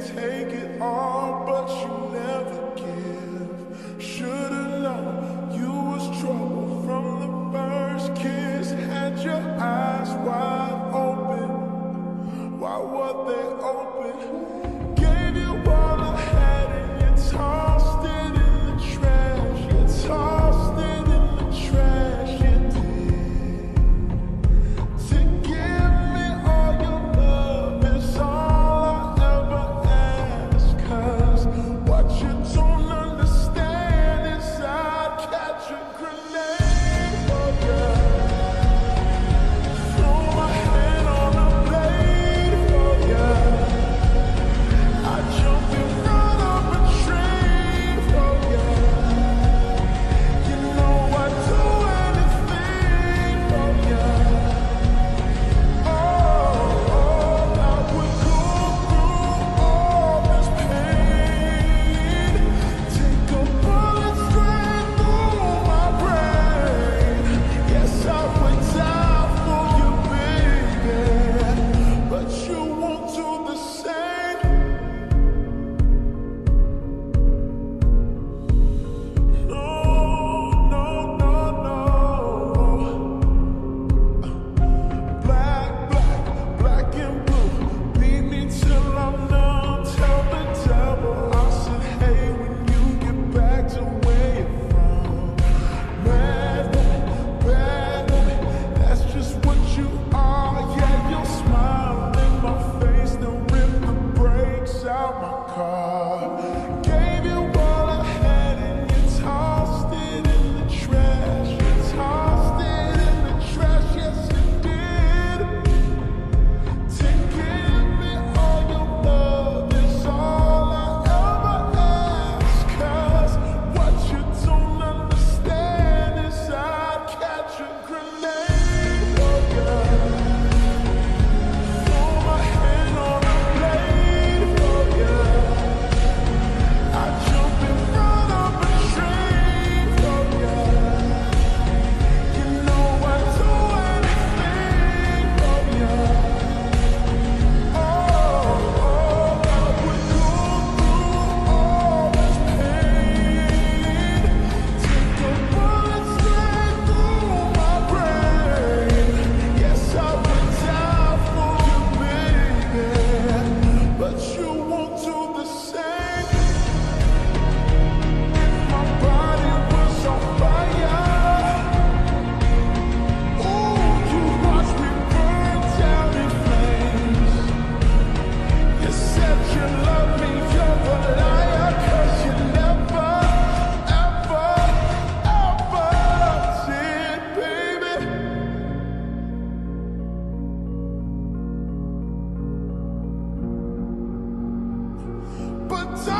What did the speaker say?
take, it all, but you never give. Should've known you was trouble from the first kiss. Had your eyes wide open. Why were they open? But